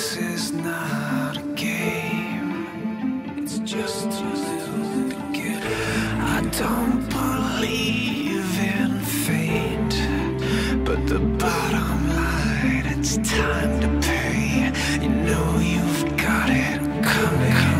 this is not a game. It's just a little beginning. I don't believe in fate, but the bottom line, it's time to pay. You know you've got it coming.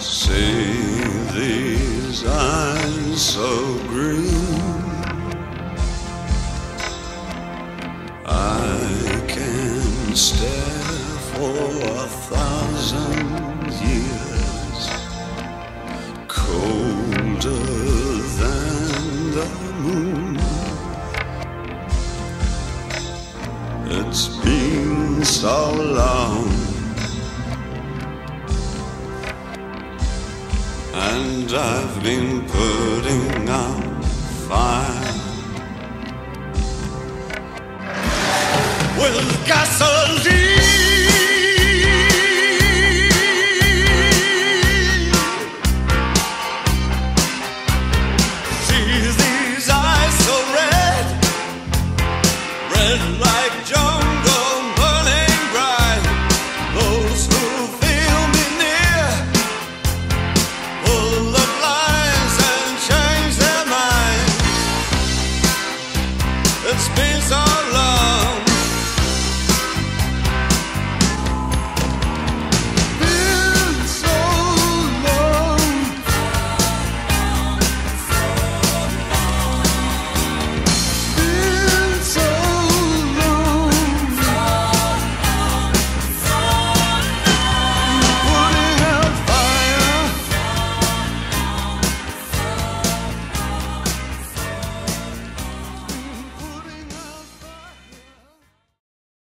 See these eyes so green. I can stare for a thousand years, colder than the moon. It's been so long. And I've been putting out fire with gasoline. See these eyes so red, red like jungle